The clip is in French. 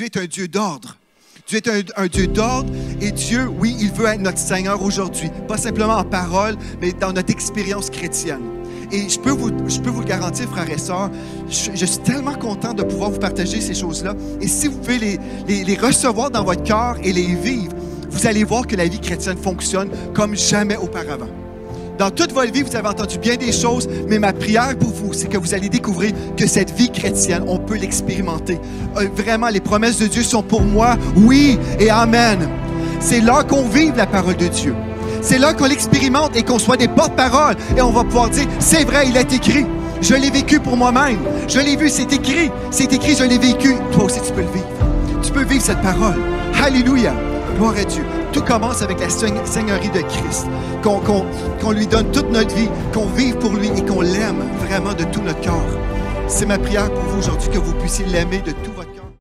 Dieu est un Dieu d'ordre. Dieu est un, Dieu d'ordre et Dieu, oui, il veut être notre Seigneur aujourd'hui. Pas simplement en parole, mais dans notre expérience chrétienne. Et je peux vous, je peux vous le garantir, frères et sœurs, je, suis tellement content de pouvoir vous partager ces choses-là. Et si vous pouvez les- les recevoir dans votre cœur et les vivre, vous allez voir que la vie chrétienne fonctionne comme jamais auparavant. Dans toute votre vie, vous avez entendu bien des choses, mais ma prière pour vous, c'est que vous allez découvrir que cette vie chrétienne, on peut l'expérimenter. Euh, vraiment, les promesses de Dieu sont pour moi, oui et amen. C'est là qu'on vive la parole de Dieu. C'est là qu'on l'expérimente et qu'on soit des porte-paroles et on va pouvoir dire, c'est vrai, il est écrit. Je l'ai vécu pour moi-même. Je l'ai vu, c'est écrit. C'est écrit, je l'ai vécu. Toi aussi, tu peux le vivre. Tu peux vivre cette parole. Alléluia. Gloire à Dieu. Tout commence avec la seigne- Seigneurie de Christ. Qu'on lui donne toute notre vie, qu'on vive pour lui et qu'on l'aime vraiment de tout notre cœur. C'est ma prière pour vous aujourd'hui, que vous puissiez l'aimer de tout votre